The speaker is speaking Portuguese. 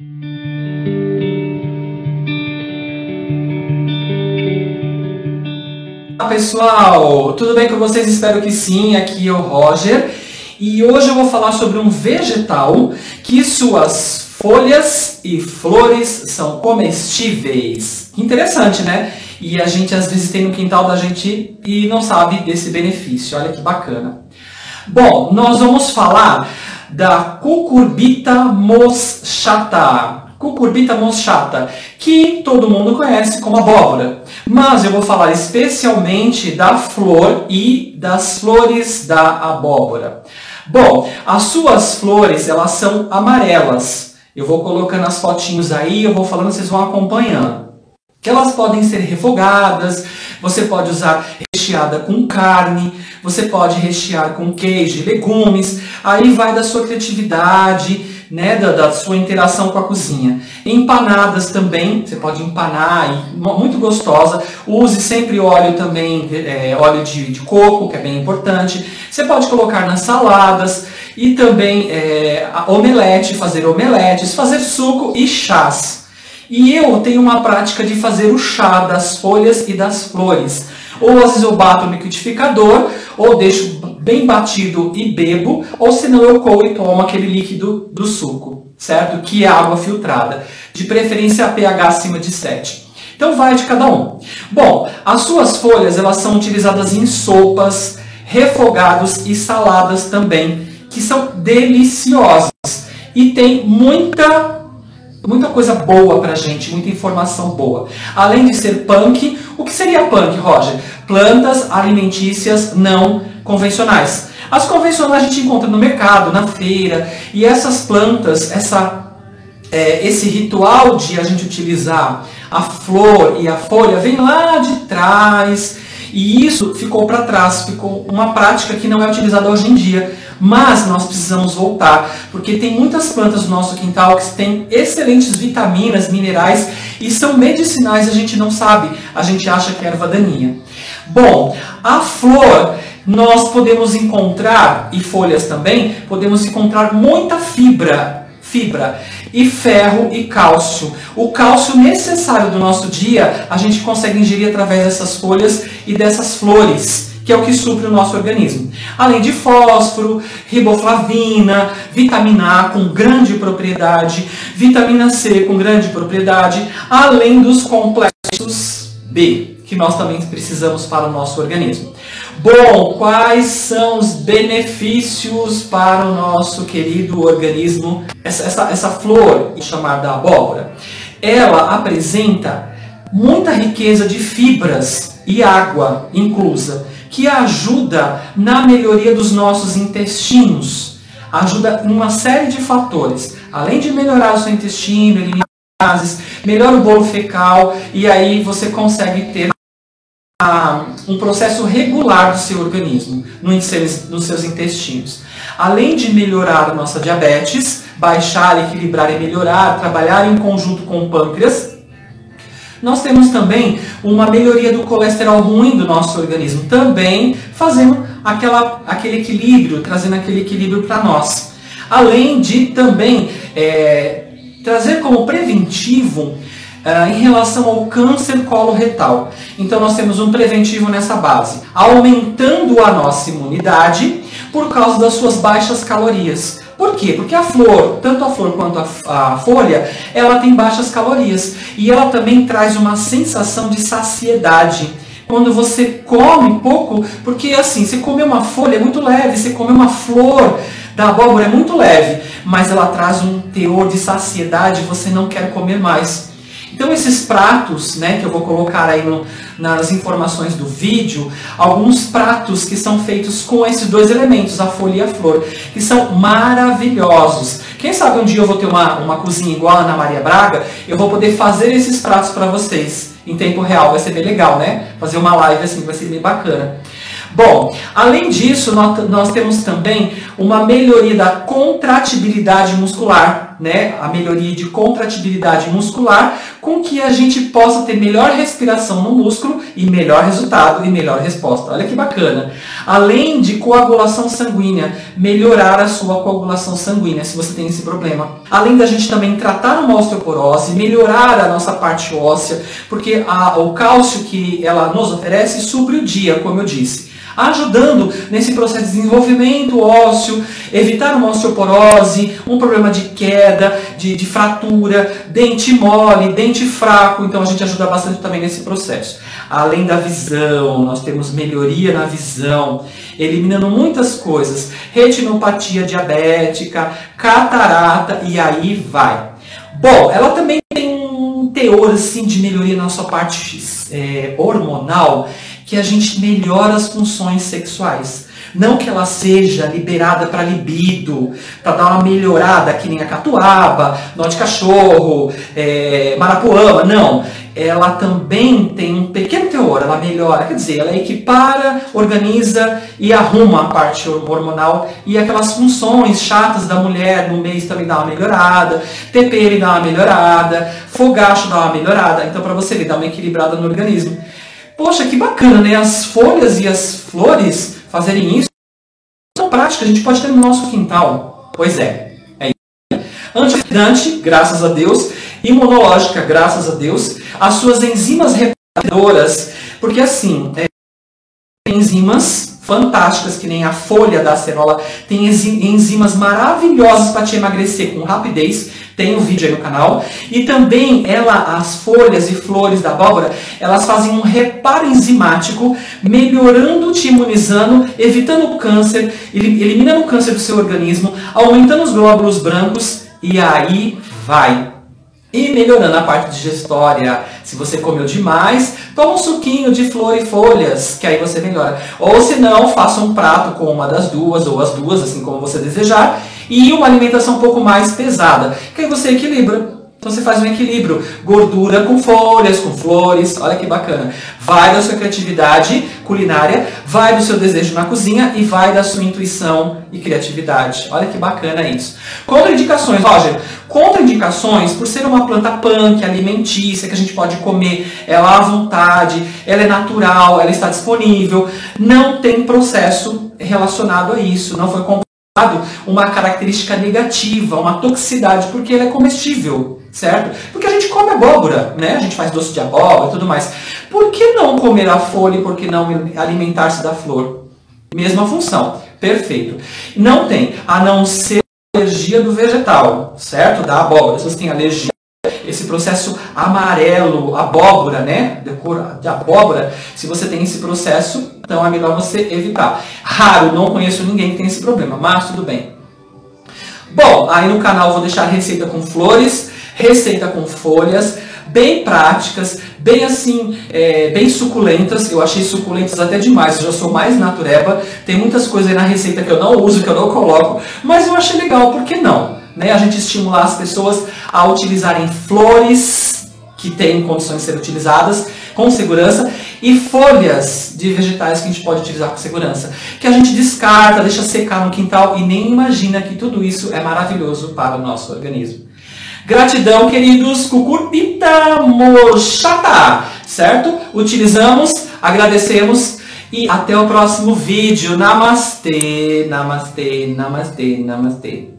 Olá pessoal, tudo bem com vocês? Espero que sim, aqui é o Roger e hoje eu vou falar sobre um vegetal que suas folhas e flores são comestíveis. Interessante, né? E a gente às vezes tem no quintal da gente e não sabe desse benefício, olha que bacana. Bom, nós vamos falar da cucurbita moschata. Cucurbita moschata, que todo mundo conhece como abóbora. Mas eu vou falar especialmente da flor e das flores da abóbora. Bom, as suas flores, elas são amarelas. Eu vou colocando as fotinhos aí, eu vou falando, vocês vão acompanhando. Que elas podem ser refogadas, você pode usar recheada com carne, você pode rechear com queijo e legumes, aí vai da sua criatividade, né, da, da, sua interação com a cozinha. Empanadas também, você pode empanar, muito gostosa. Use sempre óleo também, é, óleo de, de, coco, que é bem importante. Você pode colocar nas saladas e também é, omelete, fazer omeletes, fazer suco e chás. E eu tenho uma prática de fazer o chá das folhas e das flores. Ou às vezes eu bato no liquidificador, ou deixo bem batido e bebo, ou senão eu coo e tomo aquele líquido do suco, certo? Que é água filtrada, de preferência a pH acima de 7. Então vai de cada um. Bom, as suas folhas elas são utilizadas em sopas, refogados e saladas também, que são deliciosas e tem muita muita coisa boa pra gente, muita informação boa. Além de ser punk, o que seria punk, Roger? Plantas alimentícias não convencionais. As convencionais a gente encontra no mercado, na feira, e essas plantas, essa, é, esse ritual de a gente utilizar a flor e a folha vem lá de trás, e isso ficou para trás, ficou uma prática que não é utilizada hoje em dia. Mas nós precisamos voltar, porque tem muitas plantas no nosso quintal que têm excelentes vitaminas, minerais e são medicinais, a gente não sabe, a gente acha que é erva daninha. Bom, a flor nós podemos encontrar, e folhas também, podemos encontrar muita fibra, fibra e ferro e cálcio. O cálcio necessário do nosso dia a gente consegue ingerir através dessas folhas e dessas flores, que é o que supre o nosso organismo. Além de fósforo, riboflavina, vitamina A com grande propriedade, vitamina C com grande propriedade, além dos complexos B, que nós também precisamos para o nosso organismo. Bom, quais são os benefícios para o nosso querido organismo? Essa, essa, essa flor chamada abóbora, ela apresenta muita riqueza de fibras e água inclusa, que ajuda na melhoria dos nossos intestinos. Ajuda em uma série de fatores. Além de melhorar o seu intestino, eliminar gases, melhora o bolo fecal e aí você consegue ter um processo regular do seu organismo, nos seus intestinos. Além de melhorar a nossa diabetes, baixar, equilibrar e melhorar, trabalhar em conjunto com o pâncreas, nós temos também uma melhoria do colesterol ruim do nosso organismo, também fazendo aquela, aquele equilíbrio, trazendo aquele equilíbrio para nós. Além de também é, trazer como preventivo uh, em relação ao câncer coloretal. Então nós temos um preventivo nessa base, aumentando a nossa imunidade por causa das suas baixas calorias. Por quê? Porque a flor, tanto a flor quanto a, a, folha, ela tem baixas calorias e ela também traz uma sensação de saciedade. Quando você come pouco, porque assim, você comer uma folha é muito leve, você comer uma flor da abóbora é muito leve, mas ela traz um teor de saciedade, você não quer comer mais. Então esses pratos, né, que eu vou colocar aí no, nas informações do vídeo, alguns pratos que são feitos com esses dois elementos, a folha e a flor, que são maravilhosos. Quem sabe um dia eu vou ter uma, uma cozinha igual a Ana Maria Braga, eu vou poder fazer esses pratos para vocês em tempo real, vai ser bem legal, né? Fazer uma live assim, vai ser bem bacana. Bom, além disso, nós, nós temos também uma melhoria da contratibilidade muscular, né? A melhoria de contratibilidade muscular, com que a gente possa ter melhor respiração no músculo e melhor resultado e melhor resposta. Olha que bacana. Além de coagulação sanguínea, melhorar a sua coagulação sanguínea, se você tem esse problema. Além da gente também tratar uma osteoporose, melhorar a nossa parte óssea, porque a, o cálcio que ela nos oferece supre o dia, como eu disse ajudando nesse processo de desenvolvimento ósseo, evitar uma osteoporose, um problema de queda, de, de fratura, dente mole, dente fraco. Então a gente ajuda bastante também nesse processo. Além da visão, nós temos melhoria na visão, eliminando muitas coisas, retinopatia diabética, catarata e aí vai. Bom, ela também tem um teor assim de melhoria na sua parte é, hormonal que a gente melhora as funções sexuais. Não que ela seja liberada para libido, para dar uma melhorada, que nem a catuaba, nó de cachorro, é. Não. Ela também tem um pequeno teor, ela melhora, quer dizer, ela equipara, organiza e arruma a parte hormonal e aquelas funções chatas da mulher no mês também dá uma melhorada, TPM dá uma melhorada, fogacho dá uma melhorada. Então, para você ver, dá uma equilibrada no organismo. Poxa, que bacana, né? As folhas e as flores fazerem isso. São práticas, a gente pode ter no nosso quintal. Pois é. é isso. Antioxidante, graças a Deus. Imunológica, graças a Deus. As suas enzimas reparadoras. Porque assim, é, enzimas fantásticas, que nem a folha da acerola, tem enzimas maravilhosas para te emagrecer com rapidez tem um vídeo aí no canal. E também ela, as folhas e flores da abóbora, elas fazem um reparo enzimático, melhorando, te imunizando, evitando o câncer, eliminando o câncer do seu organismo, aumentando os glóbulos brancos e aí vai. E melhorando a parte digestória. Se você comeu demais, toma um suquinho de flor e folhas, que aí você melhora. Ou se não, faça um prato com uma das duas, ou as duas, assim como você desejar e uma alimentação um pouco mais pesada, que aí você equilibra. Então você faz um equilíbrio, gordura com folhas, com flores, olha que bacana. Vai da sua criatividade culinária, vai do seu desejo na cozinha e vai da sua intuição e criatividade. Olha que bacana isso. Contraindicações, Roger. Contraindicações, por ser uma planta punk, alimentícia, que a gente pode comer ela à vontade, ela é natural, ela está disponível, não tem processo relacionado a isso, não foi uma característica negativa, uma toxicidade, porque ele é comestível, certo? Porque a gente come abóbora, né? A gente faz doce de abóbora e tudo mais. Por que não comer a folha e por que não alimentar-se da flor? Mesma função, perfeito. Não tem, a não ser alergia do vegetal, certo? Da abóbora. Se você tem alergia esse processo amarelo, abóbora, né? De cor de abóbora, se você tem esse processo, então é melhor você evitar. Raro, não conheço ninguém que tem esse problema, mas tudo bem. Bom, aí no canal vou deixar receita com flores, receita com folhas, bem práticas, bem assim, é, bem suculentas. Eu achei suculentas até demais, eu já sou mais natureba. Tem muitas coisas aí na receita que eu não uso, que eu não coloco, mas eu achei legal, por que não? Né? A gente estimular as pessoas a utilizarem flores que têm condições de ser utilizadas com segurança e folhas de vegetais que a gente pode utilizar com segurança, que a gente descarta, deixa secar no quintal e nem imagina que tudo isso é maravilhoso para o nosso organismo. Gratidão, queridos, cucurpita mochata, certo? Utilizamos, agradecemos e até o próximo vídeo. Namastê, namastê, namastê, namastê.